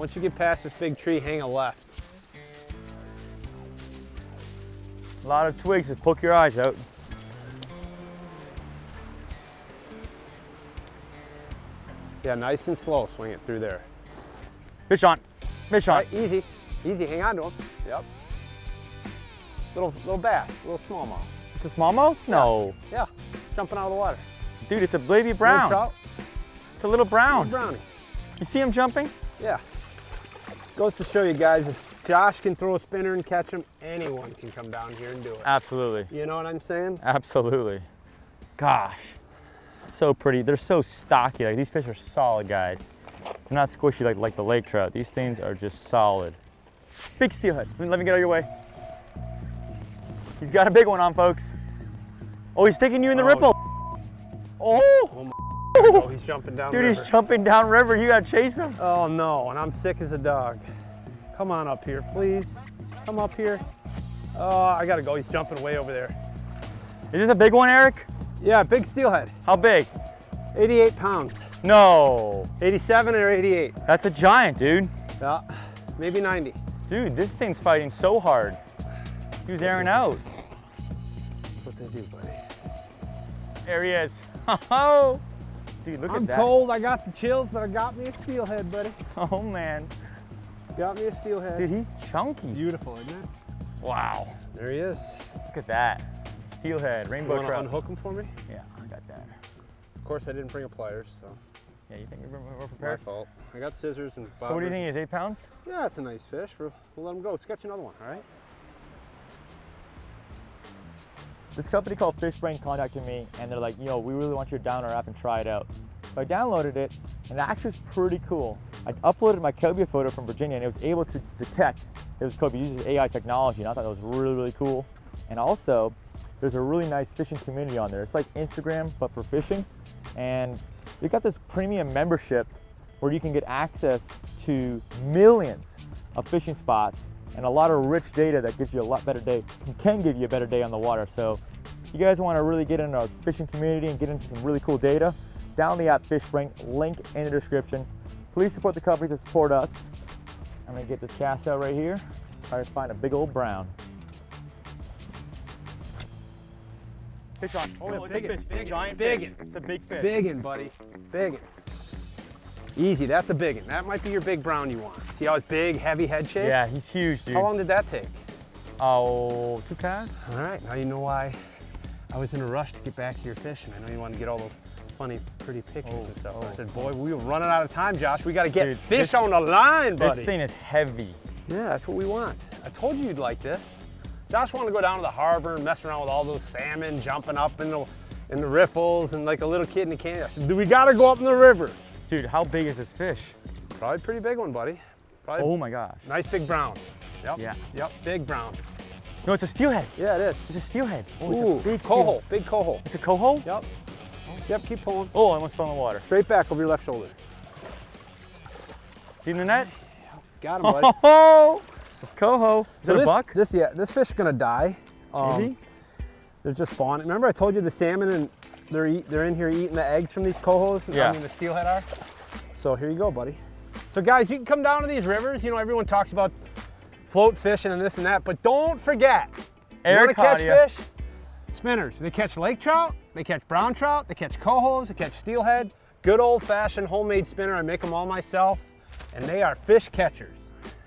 Once you get past this big tree, hang a left. A lot of twigs, just poke your eyes out. Yeah, nice and slow, swing it through there. Fish on, fish on. right, easy, easy, hang on to him. Yep. Little, little bass, little smallmouth. It's a smallmouth? No. Yeah, jumping out of the water. Dude, it's a baby brown. Little trout, It's a little little brown. brownie. You see him jumping? Yeah. Goes to show you guys, if Josh can throw a spinner and catch him, anyone can come down here and do it. Absolutely, You know what I'm saying? absolutely. Gosh, so pretty. They're so stocky. Like these fish are solid, guys. They're not squishy like, like the lake trout. These things are just solid. Big steelhead. Let me, let me get out of your way. He's got a big one on, folks. Oh, he's taking you in the Oh, ripple. Oh, Oh my Oh, oh, he's jumping down dude, the he's jumping down river. You gotta chase him. Oh no, and I'm sick as a dog. Come on up here, please. Come up here. Oh, I gotta go. He's jumping way over there. Is this a big one, Eric? Yeah, big steelhead. How big? 88 pounds. No, 87 or 88. that's a giant, dude. Yeah, maybe 90. Dude, this thing's fighting so hard. He was airing out. That's what they do, buddy. There he is. Oh, dude, look I'm at that. cold. I got the chills, but I got me a steelhead, buddy. Oh man, Got me a steelhead. dude, he's chunky. Beautiful, isn't it? Wow, There he is. look at that. Steelhead, You rainbow want to trout. unhook him for me? Yeah, I got that. Of course, I didn't bring a pliers, so Yeah, you think we're, we're my prepared? fault. I got scissors and So what do you think? Is eight pounds? Yeah, it's a nice fish. We'll, we'll let him go. Let's catch another one, all right? This company called Fishbrain contacted me and they're like, yo, we really want you to download our app and try it out. So I downloaded it and it actually was pretty cool. I uploaded my cobia photo from Virginia and it was able to detect it was. It uses AI technology and I thought that was really, really cool. And also, there's a really nice fishing community on there. It's like Instagram, but for fishing. And you got this premium membership where you can get access to millions of fishing spots and a lot of rich data that gives you a lot better day, can give you a better day on the water. So if you guys want to really get into our fishing community and get into some really cool data, download the app Fishbrain, link in the description. Please support the company to support us. I'm gonna get this cast out right here. Try to find a big old brown. Fish on. Oh, Go, it's big a it, fish. big it, giant big fish. it. It's a big fish. Biggin, buddy. Biggin. Easy, that's a big one. That might be your big brown you want. See how it's big, heavy head shape? Yeah, he's huge, dude. How long did that take? Oh, two casts? All right, now you know why I was in a rush to get back to your fishing. I know you want to get all those funny, pretty pictures oh, and stuff. I oh. said, boy, we were running out of time, Josh. We got to get Dude, fish this- on the line, buddy. This thing is heavy. Yeah, that's what we want. I told you you'd like this. Josh wanted to go down to the harbor and mess around with all those salmon jumping up in the in the riffles and like a little kid in the canyon. I said, "Do we gotta go up in the river? Dude, how big is this fish? Probably a pretty big one, buddy. Probably Oh my gosh. nice big brown. Yep. Yeah. Yep. Big brown. No, it's a steelhead. Yeah, it is. It's a steelhead. Oh, Ooh, it's a big coho. Big coho. It's a coho? Yep. Yep. Keep pulling. Oh, I almost fell in the water. Straight back over your left shoulder. See in the net? Got him, buddy. Oh, coho. Is So it a this, buck? This yeah, this fish is gonna die. Um, is he? They're just spawning. Remember I told you the salmon and they're eat, they're in here eating the eggs from these cohos. Yeah. I mean the steelhead are. So here you go, buddy. So guys, you can come down to these rivers. You know everyone talks about float fishing and this and that, but don't forget. You Eric wanna catch fish? Spinners. They catch lake trout. They catch brown trout. They catch cohos. They catch steelhead. Good old-fashioned homemade spinner. I make them all myself, and they are fish catchers.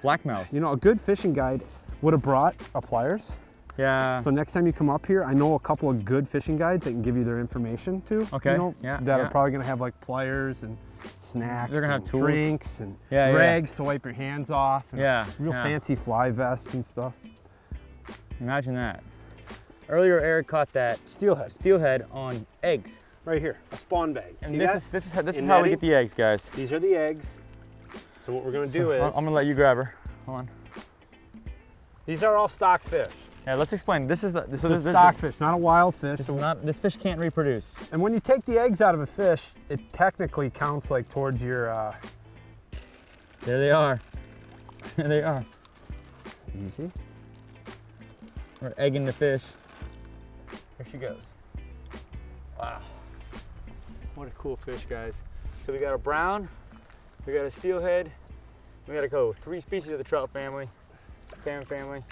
Blackmouth. You know, a good fishing guide would have brought a pliers. Yeah. So next time you come up here, I know a couple of good fishing guides that can give you their information too. Okay, You know, yeah, That yeah. are probably gonna have like pliers and snacks. They're gonna and have tools. drinks and Yeah, yeah. rags to wipe your hands off. And Yeah, Real yeah. fancy fly vests and stuff. Imagine that. Earlier, Eric caught that Steelhead, steelhead on eggs. right here, a spawn bag. And See this that? is this is how, this is how we get the eggs, guys. These are the eggs. So what we're gonna do is, I'm gonna let you grab her. Hold on. these are all stock fish. Yeah, let's explain. This is the this, this, a stock fish, not a wild fish. This is not. This fish can't reproduce. And when you take the eggs out of a fish, it technically counts like towards your uh, There they are. there they are. easy. We're egging the fish. Here she goes. Wow. What a cool fish, guys. So we got a brown, we got a steelhead, We gotta go three species of the trout family, salmon family.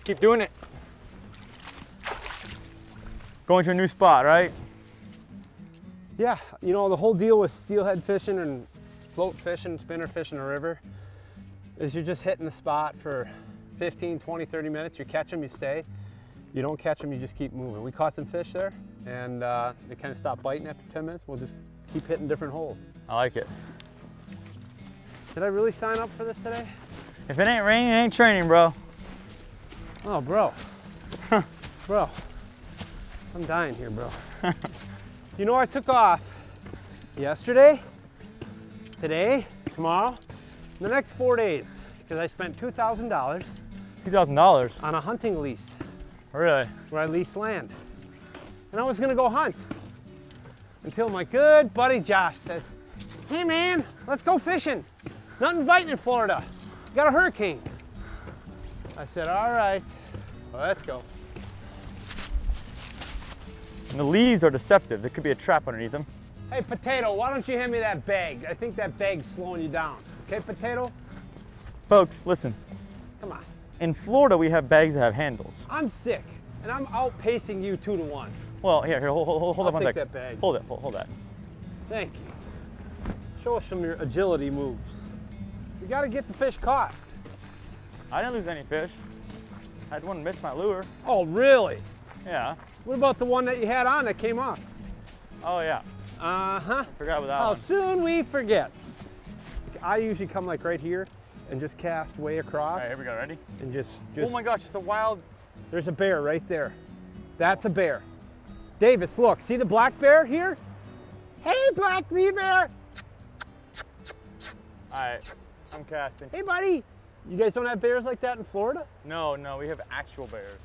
Let's keep doing it. Going to a new spot, right? Yeah, you know, the whole deal with steelhead fishing and float fishing, spinner fishing a river is you're just hitting the spot for 15, 20, 30 minutes. You catch them, you stay. You don't catch them, you just keep moving. We caught some fish there and uh, they kind of stopped biting after 10 minutes. We'll just keep hitting different holes. I like it. Did I really sign up for this today? If it ain't raining, it ain't training, bro. Oh, bro. bro. I'm dying here, bro. you know, I took off yesterday, today, tomorrow, the next four days, because I spent $2,000 $2,000. on a hunting lease Really? where I leased land. And I was gonna go hunt until my good buddy Josh says, hey man, let's go fishing. Nothing biting in Florida. Got a hurricane. I said, all right, let's go. And the leaves are deceptive. There could be a trap underneath them. Hey, Potato, why don't you hand me that bag? I think that bag's slowing you down. Okay, Potato? Folks, listen. Come on. In Florida, we have bags that have handles. I'm sick, and I'm outpacing you two to one. Well, here, here, hold, hold, hold I'll up one take sec. that bag. Hold it, hold, hold that. Thank you. Show us some of your agility moves. You gotta get the fish caught. I didn't lose any fish. I had one miss my lure. Oh, really? Yeah. What about the one that you had on that came off? Oh, yeah. Uh-huh. Forgot about that How one. soon we forget. I usually come like right here and just cast way across right, here we go. Ready? and just, just. Oh my gosh, it's a wild. There's a bear right there. That's a bear. Davis, look, see the black bear here? Hey, black bee bear. All right, I'm casting. Hey, buddy. You guys don't have bears like that in Florida? No, no, we have actual bears.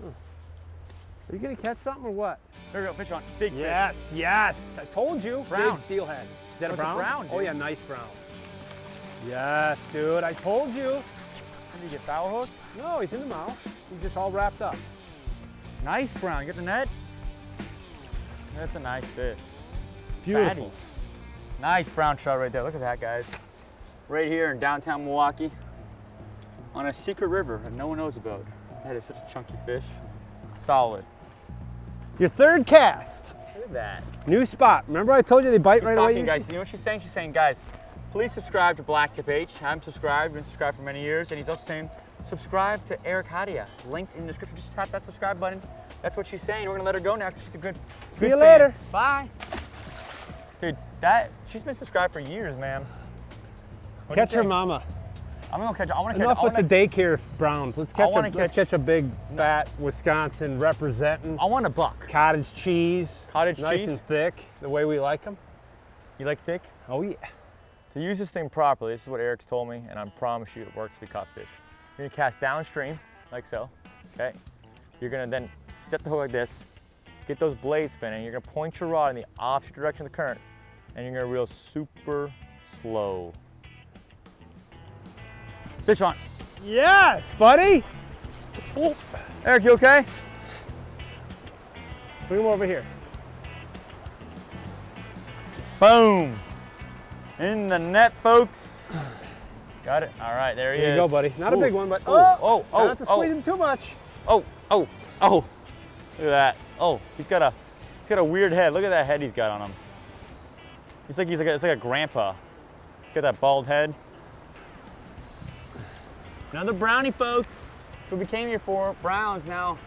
Hmm. Are you gonna catch something or what? There we go, fish on. Big fish. Yes, yes. I told you. Brown. Big steelhead. Is that a a brown? brown, Oh yeah, nice brown. Yes, dude. I told you. Did you get foul hooked? No, he's in the mouth. He's just all wrapped up. Nice brown. Get the net. That's a nice fish. Beautiful. Fatty. Nice brown trout right there. Look at that, guys. Right here in downtown Milwaukee on a secret river that no one knows about. That is such a chunky fish. Solid. Your third cast. Look at that. New spot. Remember I told you they bite right away? Talking, guys. You know what she's saying? She's saying, guys, please subscribe to BlacktipH. I'm subscribed, been subscribed for many years, and he's also saying subscribe to Eric Haataja. Linked in the description. Just tap that subscribe button. That's what she's saying. We're gonna let her go now because she's a good. See good you fan. later. Bye. Dude, that she's been subscribed for years, man. What Catch her mama. I'm gonna catch. I want to catch. Enough with wanna, the daycare browns. Let's catch a wanna let's catch- catch a big fat Wisconsin representing I want a buck. cottage cheese. Cottage nice cheese? and thick, the way we like them. You like thick? Oh yeah. To use this thing properly, this is what Eric's told me, and I promise you it works. We caught fish. You're gonna cast downstream, like so. Okay. You're gonna then set the hook like this, get those blades spinning. You're gonna point your rod in the opposite direction of the current, and you're gonna reel super slow. Fish on. Yes, buddy. Eric, you okay? Bring him over here. Boom. In the net, folks. Got it. All right, there he Here is. you go, buddy. Not a big one, but Oh, oh, oh, not to oh. squeeze him too much. Oh, oh, oh. Look at that. Oh, he's got a he's got a weird head. Look at that head he's got on him. He's like he's like a, it's like a grandpa. He's got that bald head. Another brownie, folks. That's what we came here for. Browns now.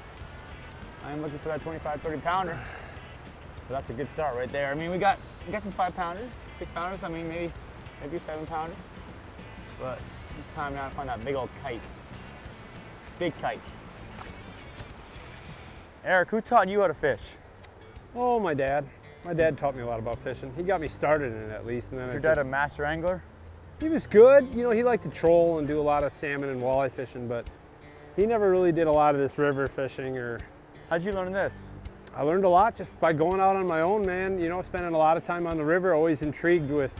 I'm looking for that 25, 30 pounder. But that's a good start right there. I mean, we got we got some five pounders, six pounders. I mean, maybe maybe seven pounder. But it's time now to find that big old kype. Big kype. Eric, who taught you how to fish? Oh, my dad. My dad taught me a lot about fishing. He got me started in it at least, and then Your I dad a master angler? He was good. You know, he liked to troll and do a lot of salmon and walleye fishing, but he never really did a lot of this river fishing or How'd you learn this? I learned a lot just by going out on my own, man. You know, spending a lot of time on the river, always intrigued with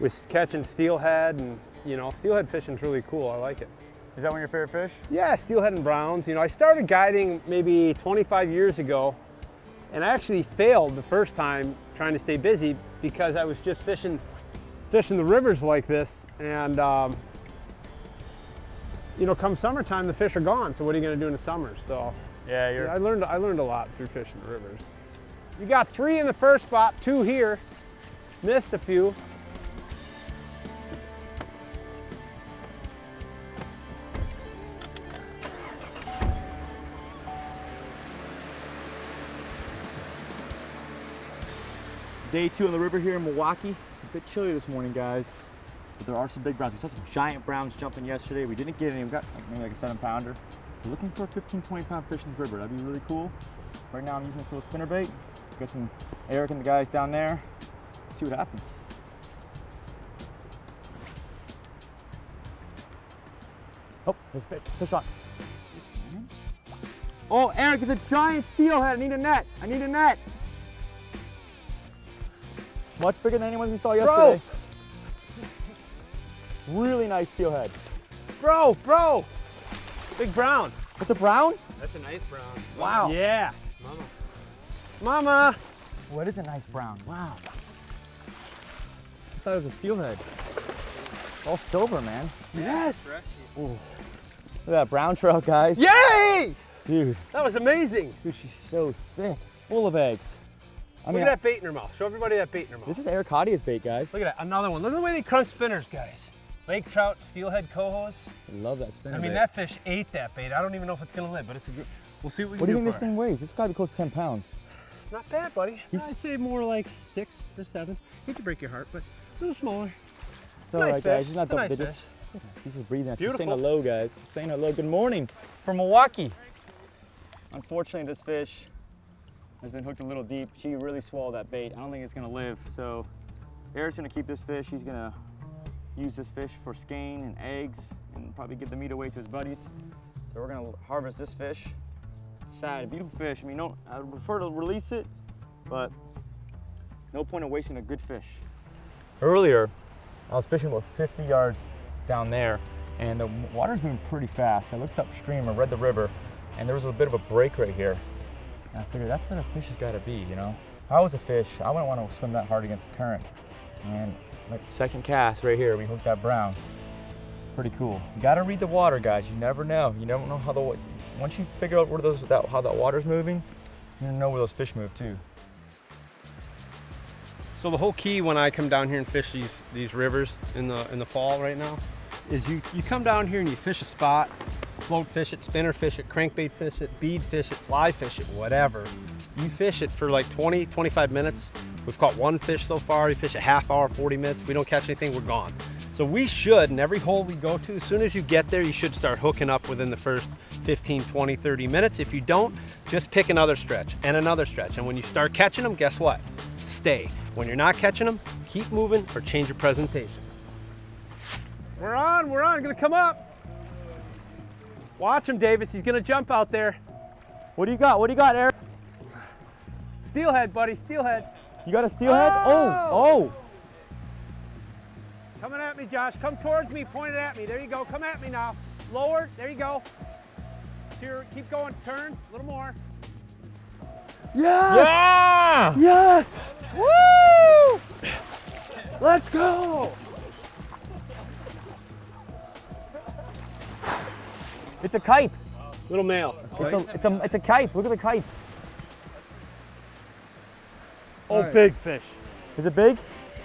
with catching steelhead and you know, steelhead fishing's really cool. I like it. Is that one of your favorite fish? Yeah, steelhead and browns. You know, I started guiding maybe 25 years ago, and I actually failed the first time trying to stay busy because I was just fishing fishing the rivers like this, and um, you know, come summertime, the fish are gone. So what are you going to do in the summer? So Yeah, you're. yeah, I learned I learned a lot through fishing the rivers. You got three in the first spot, two here, missed a few. Day two on the river here in Milwaukee. A bit chilly this morning, guys. But there are some big browns. We saw some giant browns jumping yesterday. We didn't get any. We got like maybe like a seven pounder. We're looking for a 15, 20 pound fish in this river. That'd be really cool. Right now I'm using this little spinner bait. Got some Eric and the guys down there. See what happens. Oh, there's fish, fish on. Oh, Eric, it's a giant steelhead. I need a net. I need a net. Much bigger than anyone we saw yesterday. Really nice steelhead. Bro, bro, big brown. It's a brown? That's a nice brown. Wow. Yeah, Mama. mama. What is a nice brown? Wow. I thought it was a steelhead. All silver, man. Yes. Fresh. Look at that brown trout, guys. Yay! Dude, That was amazing. dude, she's so thick. Full of eggs. I Look at that bait in her mouth. Show everybody that bait in her mouth. this is Eric Haataja's bait, guys. Look at that, another one. Look at the way they crunch spinners, guys. Lake trout, steelhead cohos. I love that spinner I mean, bait. that fish ate that bait. I don't even know if it's gonna live, but it's a good. We'll see what we What do can you do, think this for thing weighs? It's got to be close to 10 pounds. Not bad, buddy. He's- I'd say more like six or seven. Hate to break your heart, but a little smaller. It's all nice right, guys. fish. He's not It's a double nice digits. He's just breathing at you. Saying hello, guys. He's saying hello. Good morning from Milwaukee. Unfortunately, this fish has been hooked a little deep. She really swallowed that bait. I don't think it's gonna live. So Eric's gonna keep this fish. He's gonna use this fish for skein and eggs and probably give the meat away to his buddies. So we're gonna harvest this fish. Sad, beautiful fish. I mean, don't, I would prefer to release it, but no point in wasting a good fish. Earlier, I was fishing about 50 yards down there, and the water's moving pretty fast. I looked upstream, I read the river, and there was a bit of a break right here. And I figured that's where the fish has got to be, you know? If I was a fish, I wouldn't want to swim that hard against the current. And like second cast right here, we hooked that brown. Pretty cool. You got to read the water, guys. You never know. You never know how the once you figure out where those that, how that water's moving, you know where those fish move too. So the whole key when I come down here and fish these these rivers in the in the fall right now is you you come down here and you fish a spot, float fish it, spinner fish it, crankbait fish it, bead fish it, fly fish it, whatever. You fish it for like 20, 25 minutes. We've caught one fish so far. You fish a half hour, 40 minutes. We don't catch anything, we're gone. So we should, in every hole we go to, as soon as you get there, you should start hooking up within the first 15, 20, 30 minutes. If you don't, just pick another stretch and another stretch. And when you start catching them, guess what? Stay. When you're not catching them, keep moving or change your presentation. We're on, we're on, gonna come up. Watch him, Davis, he's gonna jump out there. What do you got? What do you got, Eric? Steelhead, buddy, steelhead. You got a steelhead? Oh! oh. oh. Coming at me, Josh. Come towards me, point it at me. There you go. Come at me now. Lower. There you go. Here, keep going. Turn. A little more. Yeah! Yes! Woo! Let's go! It's a kype. Little male. It's a, it's a, it's a kype. Look at the kype. Oh, big fish. Is it big?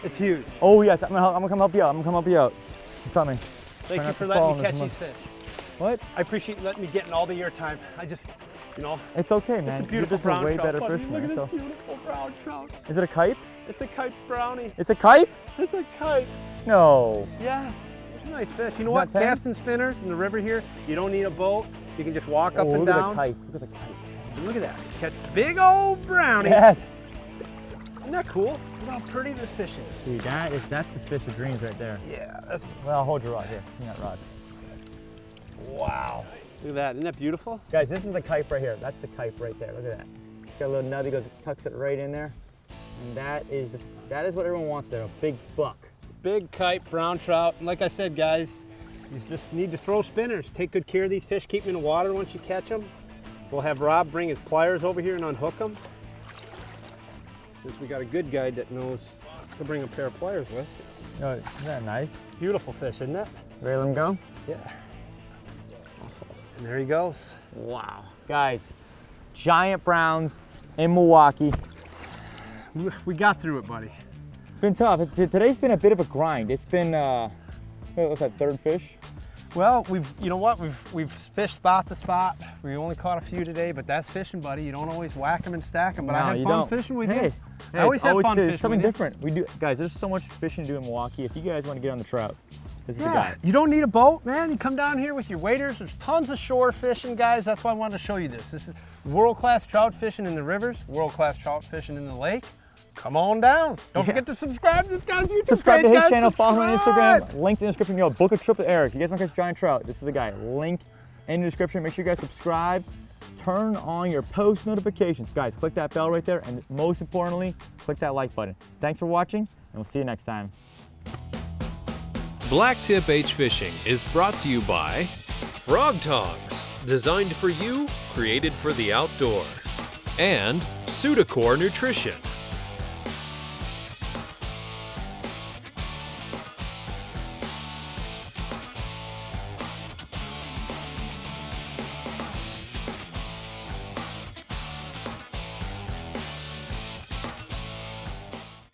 It's huge. Oh yes, I'm gonna, I'm gonna come help you out. I'm gonna come help you out. It's coming. Thank Try you for letting me catch these fish. What? I appreciate you letting me get in all the your time. I just, you know, It's okay, man. it's a beautiful You're just brown a way trout. better buddy. fisherman. Look at so- this beautiful brown trout. Is it a kype? It's a kype brownie. It's a kype? It's a kype. No. Yes. Nice fish. You know what? that? Casting spinners in the river here, you don't need a boat. You can just walk up oh, and look down. at the kype. Look at the kype. Look at that. Catch big old brownie. Yes. Isn't that cool? Look how pretty this fish is. See, that is that's the fish of dreams right there. Yeah, that's Well, I'll hold your rod here. Give that rod. wow. Look at that. Isn't that beautiful? Guys, this is the kype right here. That's the kype right there. Look at that. It's Got a little nub. He goes, tucks it right in there. And that is the, that is what everyone wants there. A big buck. Big kype, brown trout. And like I said, guys, you just need to throw spinners. Take good care of these fish. Keep them in the water once you catch them. We'll have Rob bring his pliers over here and unhook them. since we got a good guide that knows to bring a pair of pliers with. Oh, isn't that nice? Beautiful fish, isn't it? Ready to let him go? Yeah. And there he goes. Wow. Guys, giant browns in Milwaukee. We- We got through it, buddy. It's been tough. Today's been a bit of a grind. It's been, uh, what was that, third fish? Well, we've, you know what, we've, we've fished spot to spot. We only caught a few today, but that's fishing, buddy. You don't always whack them and stack them, but I No, had fun don't. fishing with hey, you. Hey, I always have fun fishing It's something different. We do, guys. There's so much fishing to do in Milwaukee. If you guys want to get on the trout, this is the guy. you don't need a boat, man. You come down here with your waders. There's tons of shore fishing, guys. That's why I wanted to show you this. This is world-class trout fishing in the rivers, world-class trout fishing in the lake. Come on down. Don't Yeah. forget to subscribe to this guy's YouTube Subscribe page, to his guys. channel. Follow him on Instagram. Links in the description. Yo, book a trip with Eric. You guys want to catch giant trout? This is the guy. Link in the description. Make sure you guys subscribe. Turn on your post notifications, guys. Click that bell right there, and most importantly, click that like button. Thanks for watching, and we'll see you next time. BlacktipH Fishing is brought to you by Frogg Toggs, designed for you, created for the outdoors, and Sudacor Nutrition,